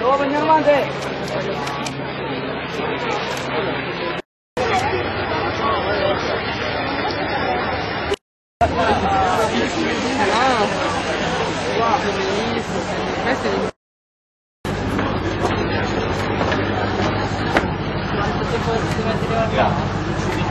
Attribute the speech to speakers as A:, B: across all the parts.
A: Dove andiamo avanti?
B: Più.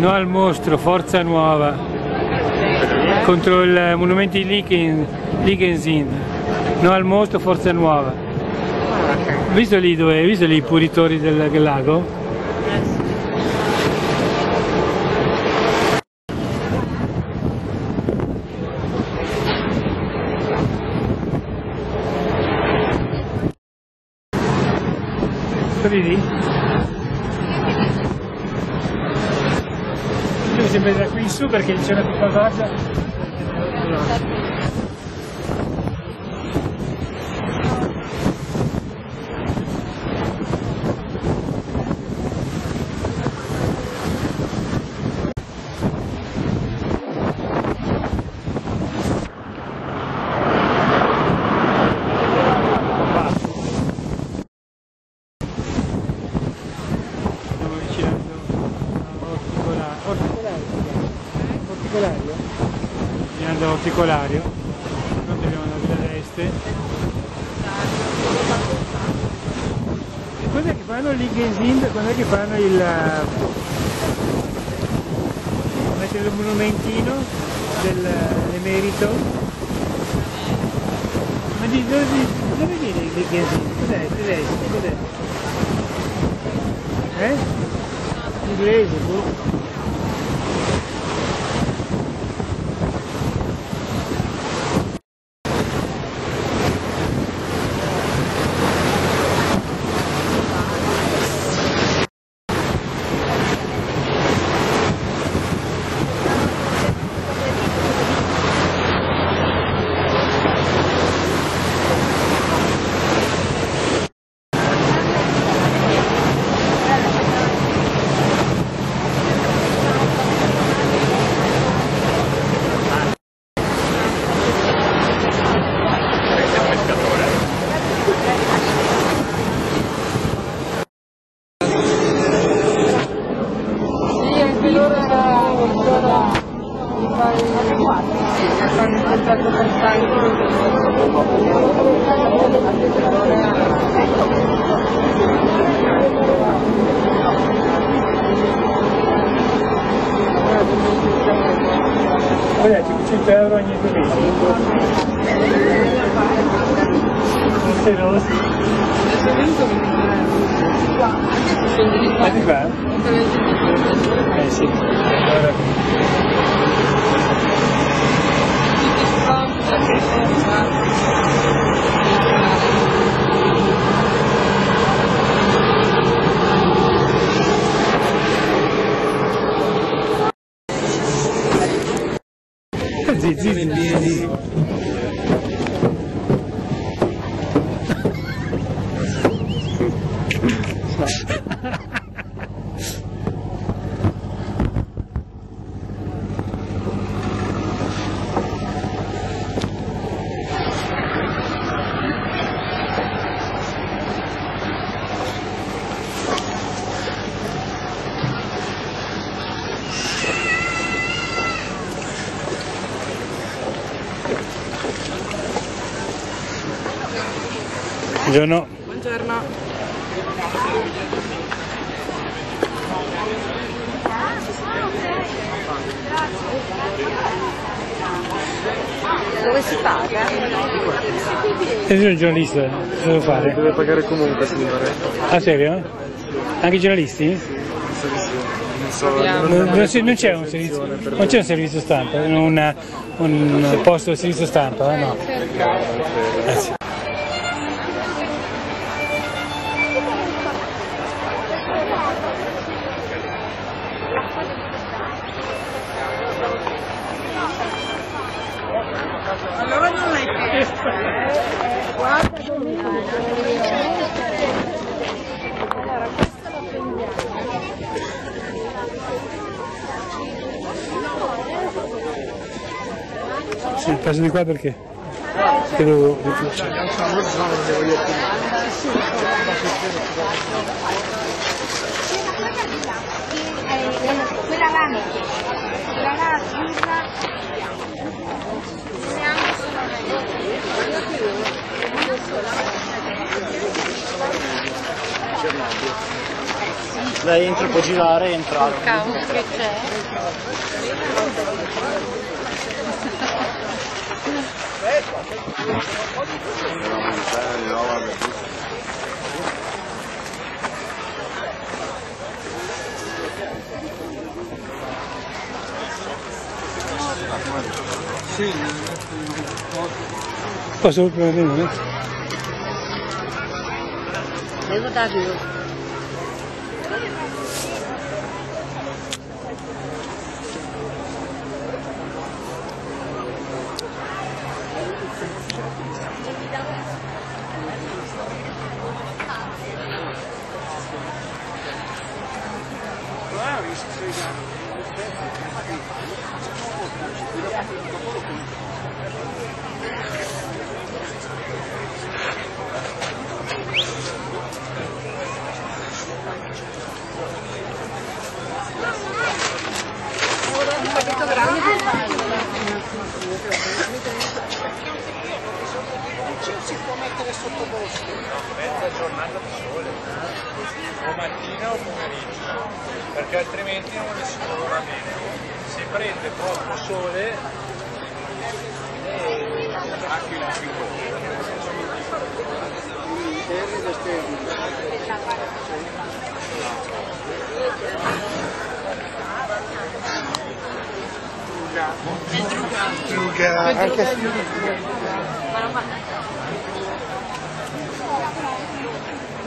C: No al mostro, forza nuova contro il monumento di Liken- Liechtenstein. No al mostro, forza nuova. Visto lì dove, visto lì i puritori del lago? Quelli lì? Io mi sembra da qui in su perché c'è una piccola vaggia. Stiamo avvicinando a Orticolario. Orticolario? Orticolario? Orticolario. Noi abbiamo la Villa d'Este. E quando è che fanno l'Igensin? Quando è che fanno il... mettere il monumentino dell'emerito? Ma di dove, dove viene l'Igensin? Cos'è? Tedesco? Cos'è? Eh? Inglese, boh. Buongiorno.
B: Buongiorno. Dove si paga?
C: E sono un giornalista, cosa devo fare?
A: Deve pagare comunque, signore.
C: Ah, serio? Anche i giornalisti?
A: Non
C: c'è un servizio, non c'è un servizio stampa, un, un posto di servizio stampa, eh? no? Grazie. Qua perché? Che devo riflettere.
D: quella là no, quella là birra
A: Lei entra, può girare e entrare.
B: Caos che c'è.
C: Passou para mim, né? Eu vou dar viu. Prendere un momento?
B: Devo dargli
E: o mattina o pomeriggio, perché altrimenti non si lavora bene. Se prende troppo sole e anche la
A: Druga, anche se...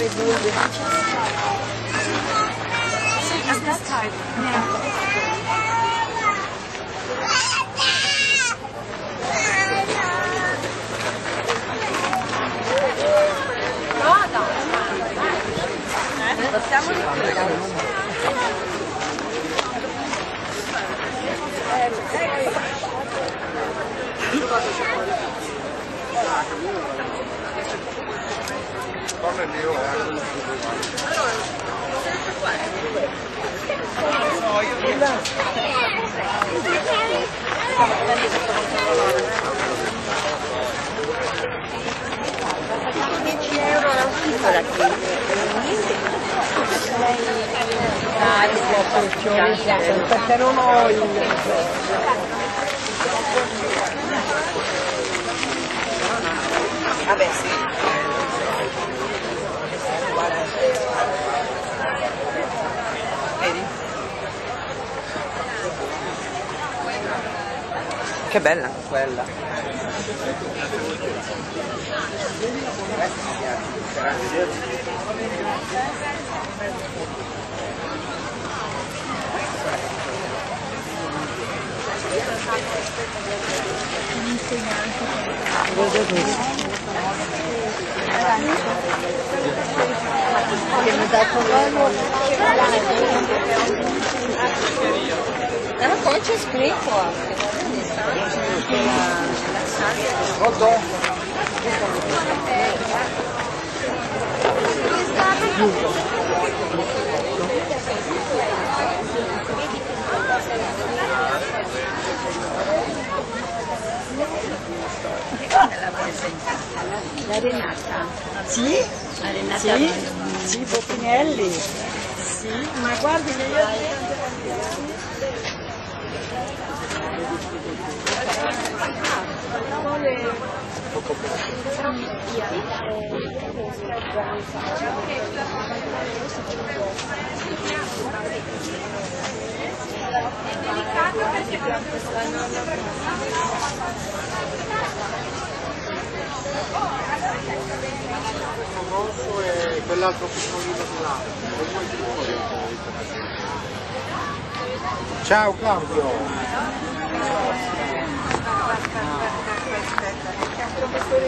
B: rebuilding. At that time, yeah. Perché non ho il... Vabbè sì. Che bella anche quella. Ma poi c'è scritto anche.
F: La Renata.
B: Sì?
F: La Renata.
B: Sì? Sì, Bottinelli. Sì, ma guardi che io...
A: grosso e quell'altro piccolino di là. Ciao Claudio.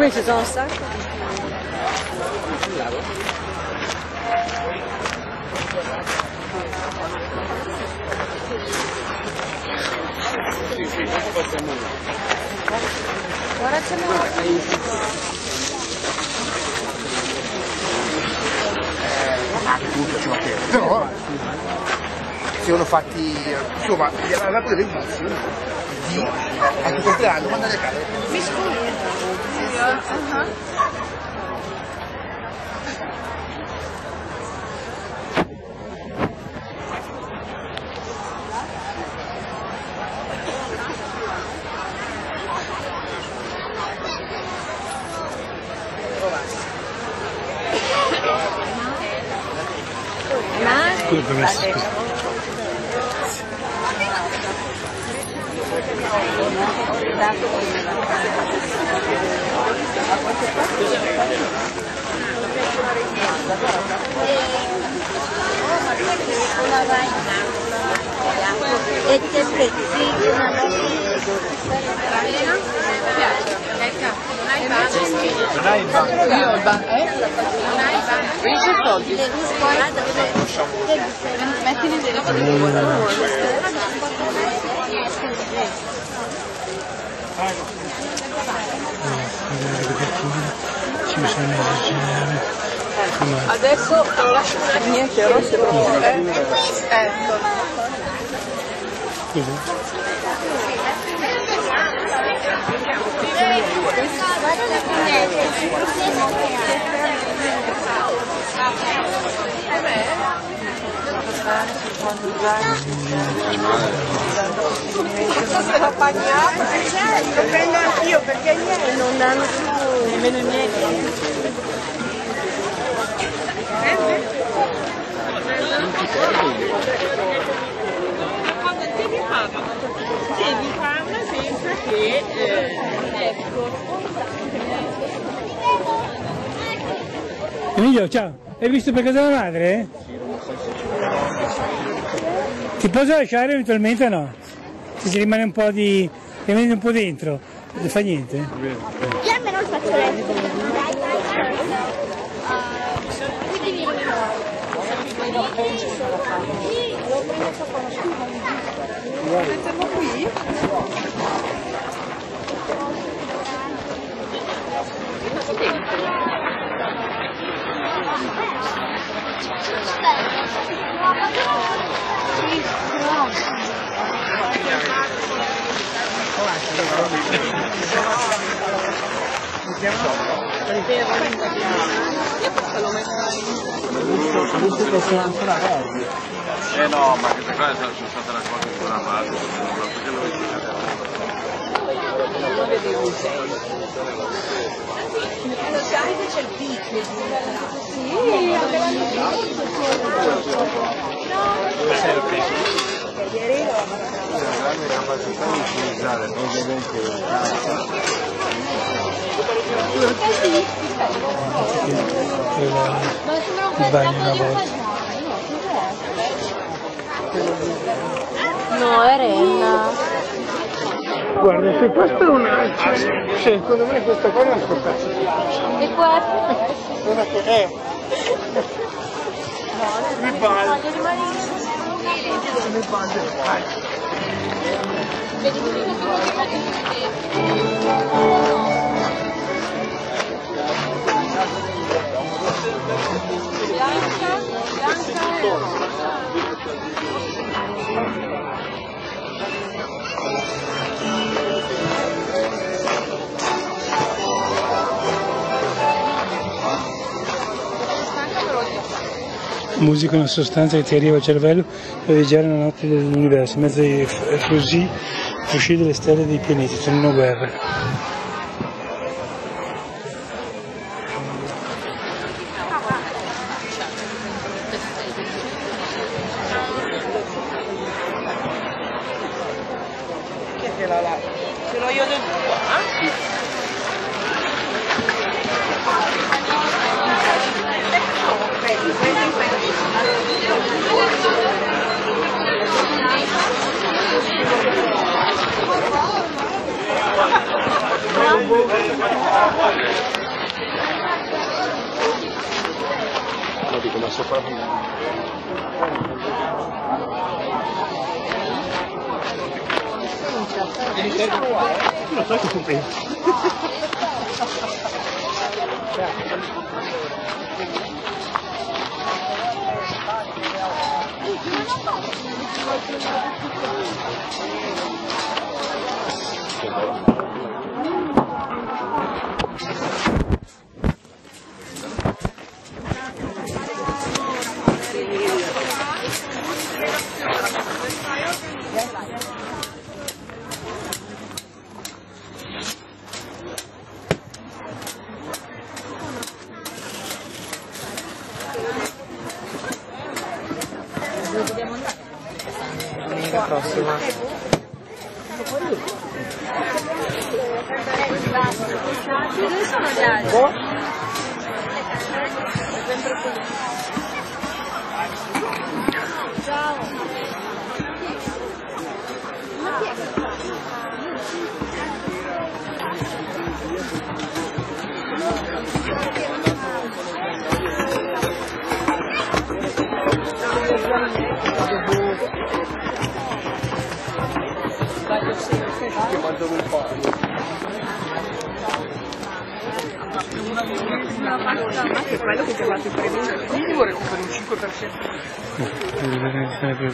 B: Qui ci sono un sacco. Ora ce n'è
G: tutto ciò che però sono fatti insomma aveva pure l'indizi di a tutto compleanno mandare a casa
B: Mi scusi.
C: Scusa per essere
F: E che prezzi una
A: Non hai il banco.
B: Io il ban- eh? Io c'ho soldi. Mettili dentro.
C: ci bisogna esagerare. Ma
B: Adesso te lo lascio niente, rosse proprio. Eh? Ecco.
C: scusa.
B: Se l'ho pagnato, lo prendo anch'io perché i miei non hanno più nemmeno i miei. Quando devi farlo, devi farlo senza che ecco.
C: Emilio, ciao, hai visto per casa della madre? Ti posso lasciare eventualmente o no? ci si rimane un po', di, rimane un po dentro, non fa niente.
D: Io almeno il fazzoletto.
B: Metterlo qui?
E: Sì, eh no, ma queste cose sono, state raccolte ancora a marzo, perché lo
B: Lo sai che c'è il picnic?
E: Dove sei il picnic?
B: Ieri
A: La grande capacità di utilizzare ovviamente
C: il bagno una volta.
D: No, è renna.
G: Guarda, se questo è un alce, secondo me questa qua è una scoperta.
D: E qua?
G: Guarda che è. Mi ballo. Mi ballo.
C: Musica è una sostanza che ti arriva al cervello per viaggiare nella notte dell'universo, in mezzo ai f- flussi, flusci delle stelle dei pianeti, Tonino Guerra.
B: Chi è che l'ha là? Ce l'ho io del tuo, eh?
A: No, dico, ma sopra
G: Non so che tu
D: Ci sono gli altri? Oh? Sempre qui. Ciao.
B: Ma chi è che sta? Thank you. Quello che ti ha fatto il premio.
G: Minimo recuperi un 5%.
C: L'organizzazione per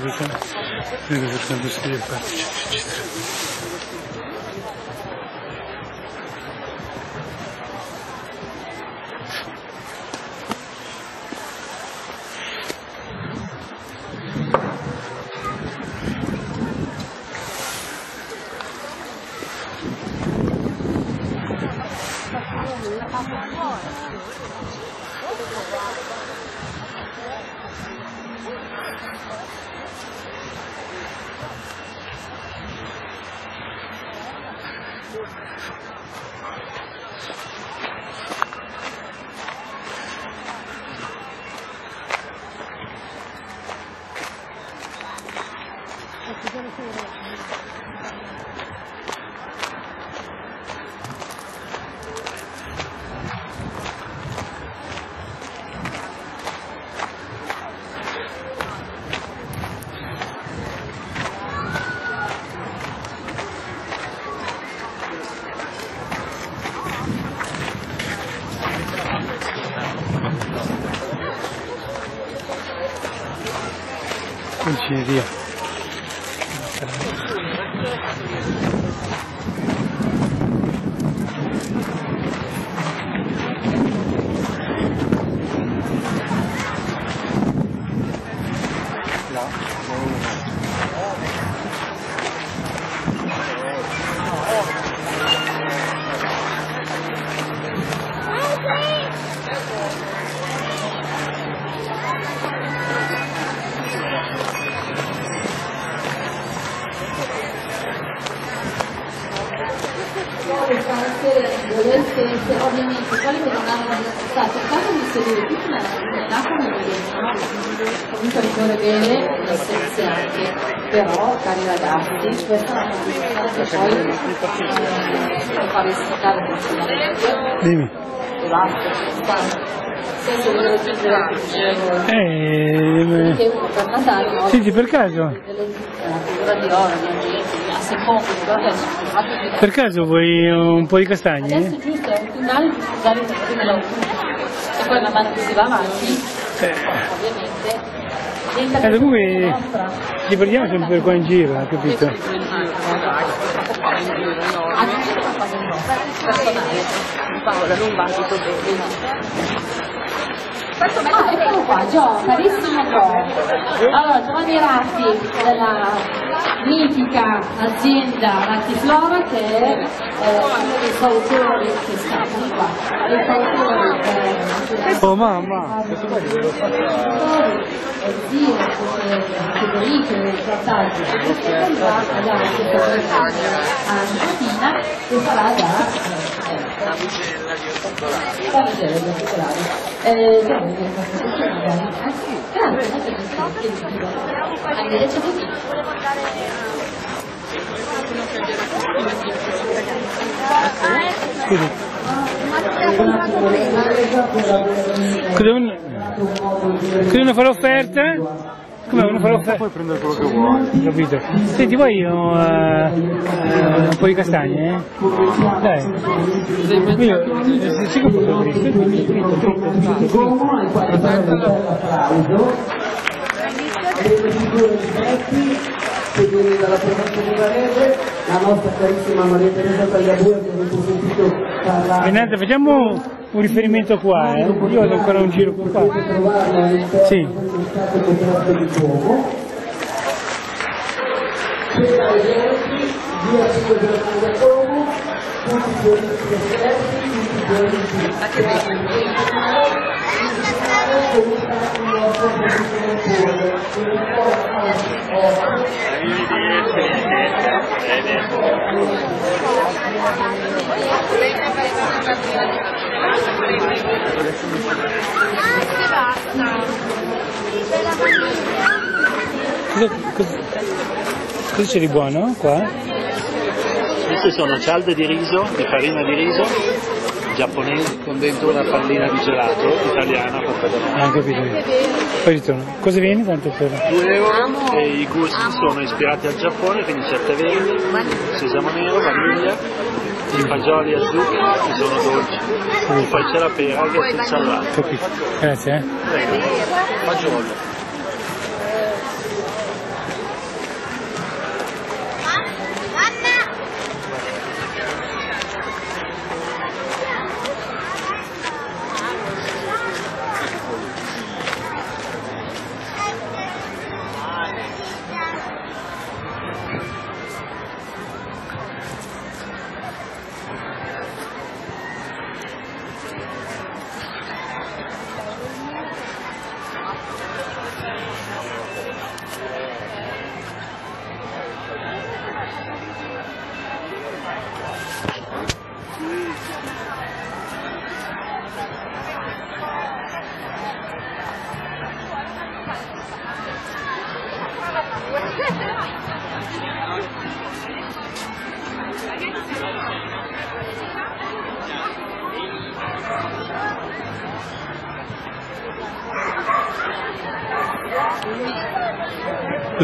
H: rigore bene l'essenziante però cari ragazzi questa è una cosa che poi eh, fare sfruttare questo
C: Dimmi. Eh,
H: uno per Natale no?
C: senti, per caso, per caso vuoi un po' di castagne?
H: Adesso giusto è autunnale di usare prima l'autunno e poi man mano che si va avanti, ovviamente, diventa
C: Eh, comunque li perdiamo sempre qua in giro, hai capito?
H: Paola, non va tutto bene. Ah, eccolo qua, Gio, carissimo Gio. Allora, Giovanni Ratti della mitica azienda Rattiflora che è eh, uno dei fautori che sta qua, dei fautori eh,
C: Oh mamma!
H: è zio Federico del trattato che va a dare questa presente a Nicotina e farà da eh, la vicenda del particolare. Eh, grazie, Arrivederci a tutti.
C: Scusi, cosa non, cosa non fa l'offerta? Come non fa l'offerta?
A: Puoi prendere quello che vuoi.
C: Capito? Senti, vuoi uh, eh, un po' di castagne? Eh? Dai. Io, eh, triste, triste, triste, triste.
I: seguire dalla provincia di Varese, la nostra carissima Maria Teresa Tagliabue che avete sentito parlare.
C: Renate, facciamo un riferimento qua, eh? Io vado ancora un giro qua. Sì.
I: del stato contratto di Como. C'era eventi, via 5 della Chiesa Como, tutti i giornisti esperti, tutti i giornisti con un nostro professore che riporta oggi
C: Cosa, cosa, cosa c'è di buono qua?
J: Queste sono cialde di riso, di farina di riso, giapponesi con dentro una pallina di gelato, italiana fatta da
C: Ah, ho capito. Poi ritorno. Cosa viene? Quanto per...
J: 2 euro e i gusti sono ispirati al Giappone, quindi certe verdi, sesamo nero, vaniglia, i fagioli a zucchero che sono dolci. E poi c'è la pera che è latte.
C: Capito. Grazie, eh.
J: Prego. Fagiolo.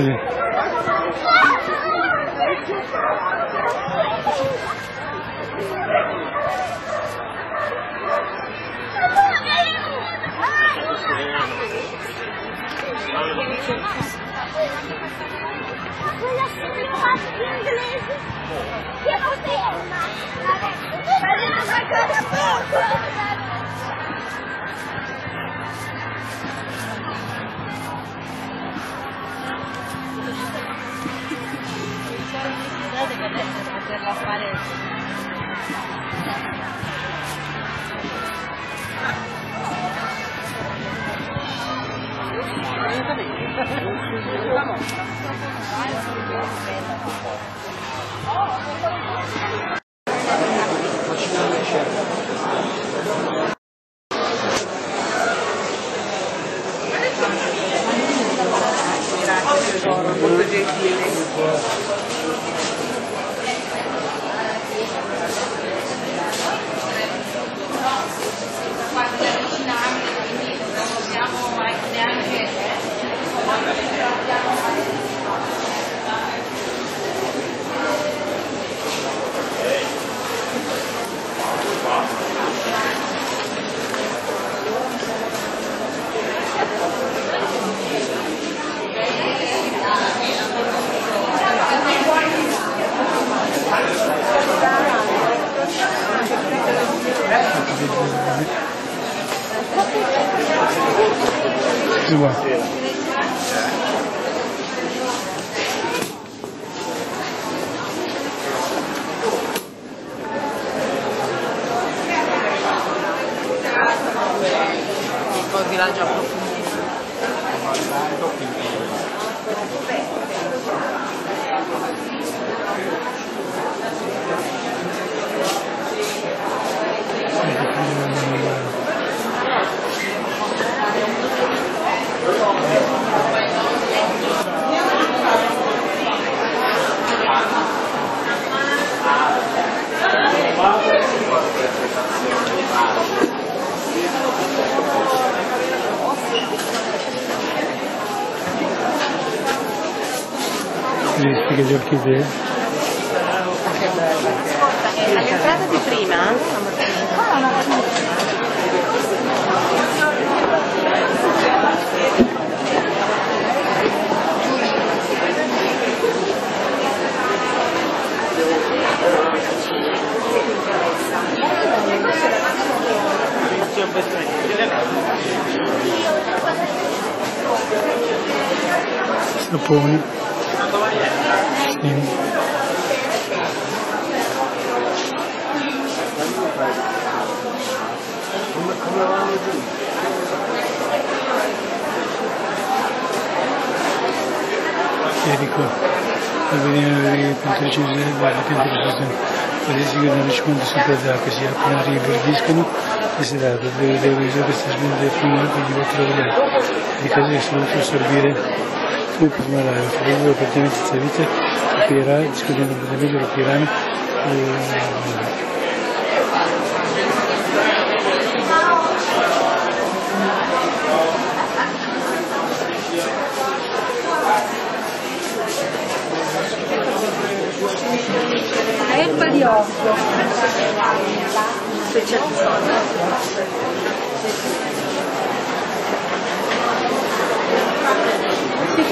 C: Così.
D: quella signora inglese che
B: entre
C: las paredes. Vamos. La veniva delle pittrici della pittrici Paresi che non risponde sempre d'acqua, si aprono, ribordiscono e si dà, deve usare questa smonda prima gli va a trovare. Di caso che sono assorbire tu per malare, faremo praticamente questa vita, capirà, discutendo praticamente lo capiranno.
F: Erba di orzo.
B: Se c'è bisogno. Sì,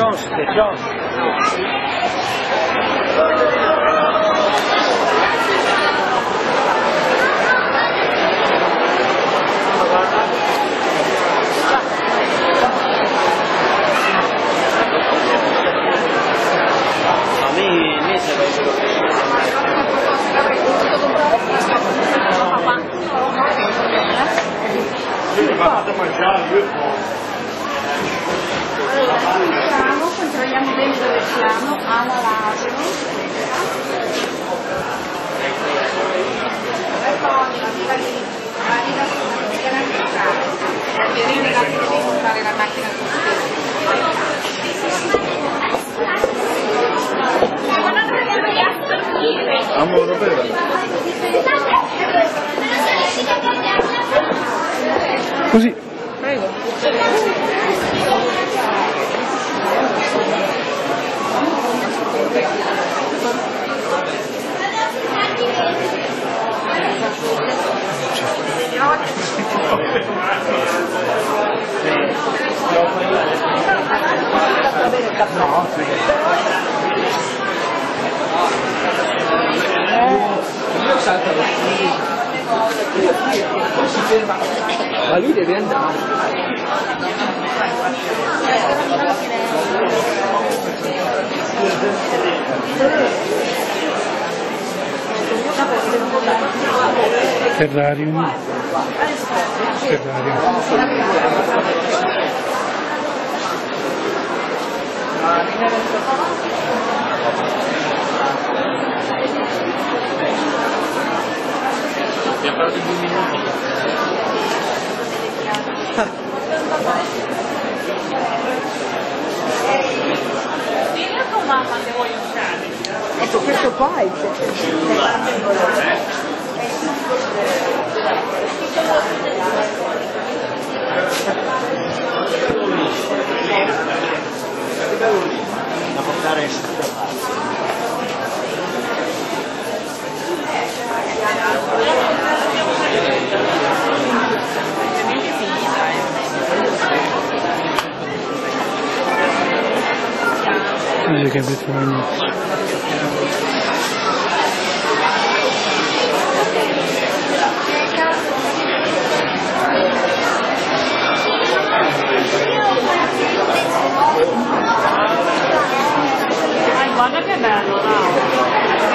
J: Jones, the Jones.
G: Io salto da qui, poi si ferma, ma lui deve andare.
C: Terrarium.
J: Abbiamo parlato di due minuti.
B: Ecco, questo qua è il
J: Da portare
C: Vedi che avete venuto.
F: Guarda che bello, no?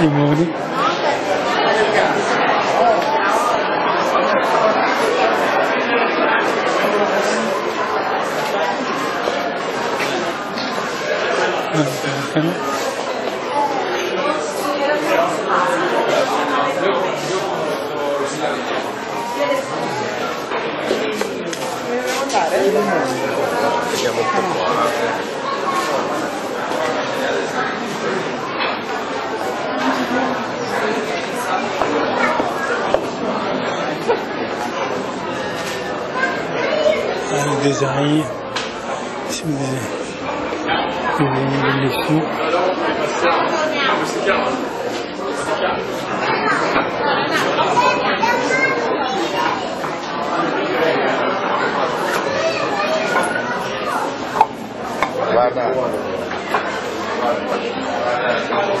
C: Limoni. Aspetta.
A: Vediamo un po'
C: il design si vede disegni bellissimi
A: Guarda.
D: Facciamo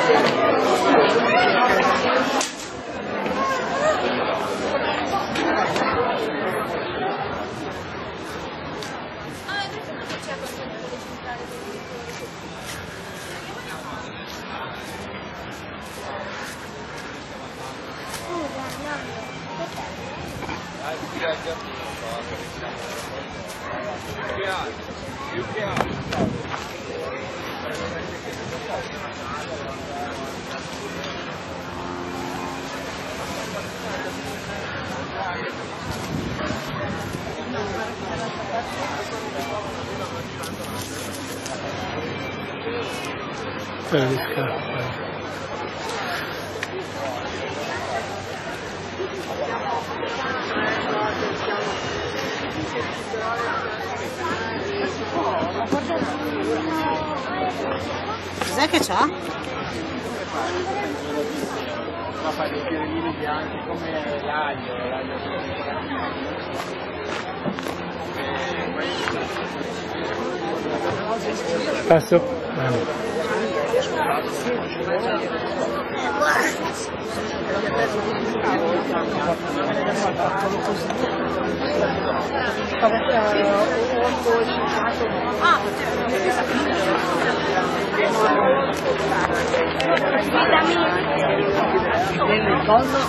E: You can't. You can't. Altro.
C: Per le scarpe.
B: Cos'è che c'ha?
E: Ma fai dei fiorellini bianchi come l'aglio, l'aglio
C: Passo?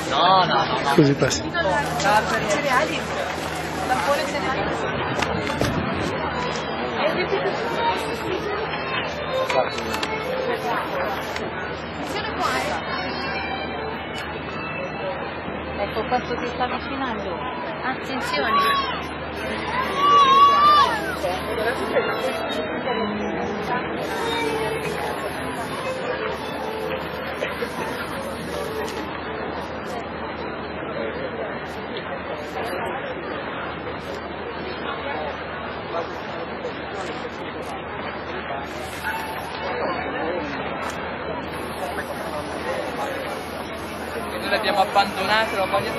B: No, no, no.
C: Scusi, passi.
B: Cereali? Lampone cereali?
F: Ecco questo ti sta avvicinando. Attenzione.
B: Noi l'abbiamo abbandonato, la voglio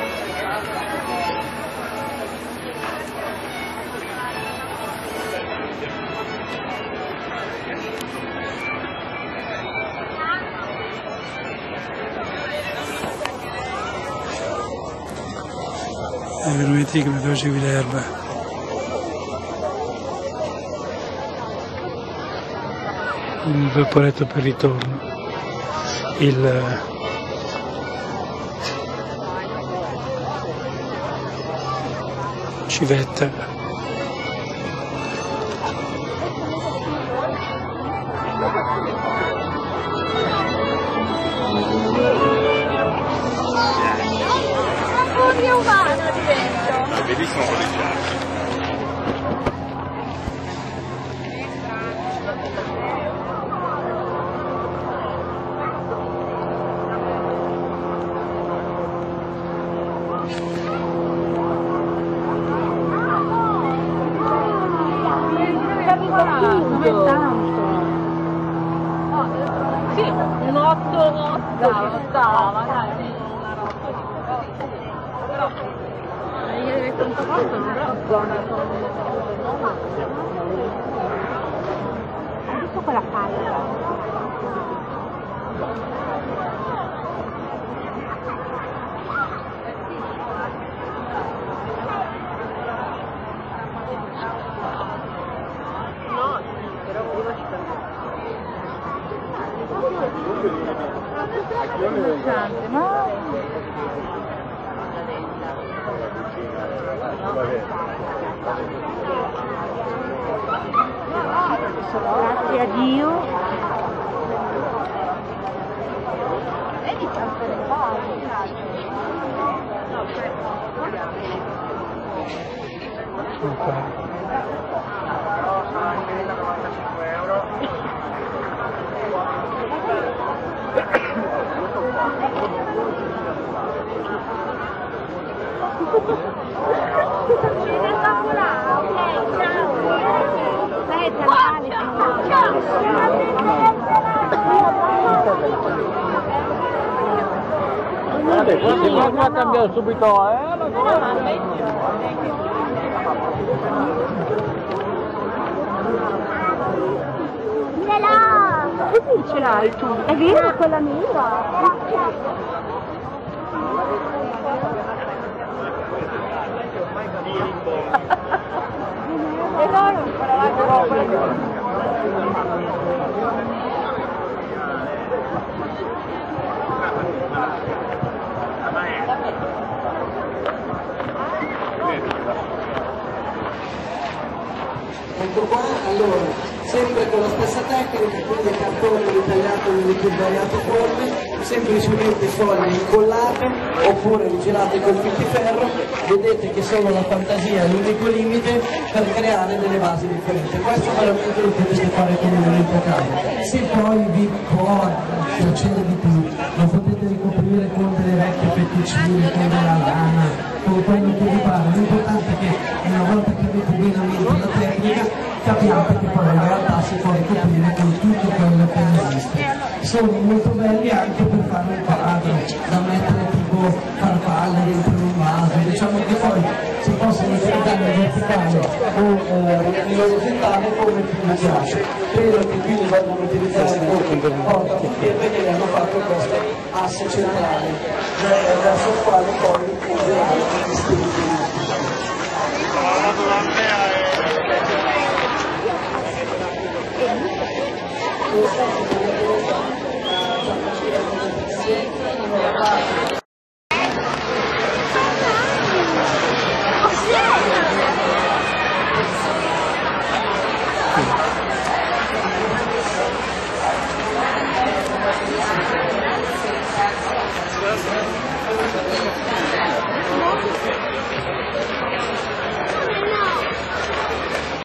C: È veramente che mi facevi l'erba. Un vaporetto per ritorno. Il civetta.
A: Bellissimo quello di Giacomo.
F: Non è tanto. Sì, un 8, 8 ci sta, magari. Io direi quanto costano, però zona
D: Hai visto quella palla? Grazie a Dio. Vedi quante ne Viene a lavorare, ok, ciao. Aspetta,
J: Guardate, qua qua cambiare subito, eh? la
D: Ce l'ha! Così ce l'hai tu? È vero quella mia? E loro non faranno roba.
I: Ecco qua, allora, sempre con la stessa tecnica, quindi cartone ritagliato nelle più variate forme, semplicemente foglie incollate oppure rigirate col ferro, vedete che solo la fantasia è l'unico limite per creare delle basi differenti. Questo veramente lo potete fare comunemente a casa. Se poi vi può piacere di più, lo potete ricoprire con delle vecchie fettuccine, con della lana, con quello che vi pare. L'importante è che una volta che avete bene a la tecnica, capiate che poi in realtà si può ricoprire con tutto quello che esiste. Sono molto belli anche per fare un quadro, da mettere tipo farfalle dentro un vaso, diciamo che poi prossimi 30 anni di ospitare un riunione centrale come più mi piace. Credo che quindi vadano a utilizzare come porta vedere che hanno fatto questo asse centrale, verso il quale poi useranno i distinti.